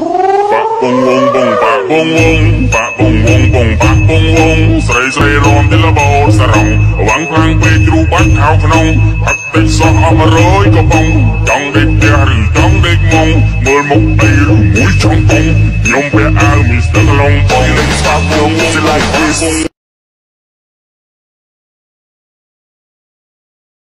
បាក់បងវងបងបាក់បងវងបាក់បងវងបងបាក់បងវងស្រីស្រីរំទិលបោសរងវាំងខ្លាំងពេកគ្រូបាត់ខោក្នុងផឹកតិចសោះអស់100កំប៉ុងចង់ដេកផ្ទះឬចង់ដេកមុងមើលមុខអីឬមួយចង់កងខ្ញុំពាក់អាវមីស្ទើរឡងបងនឹងស្វាគមន៍ like this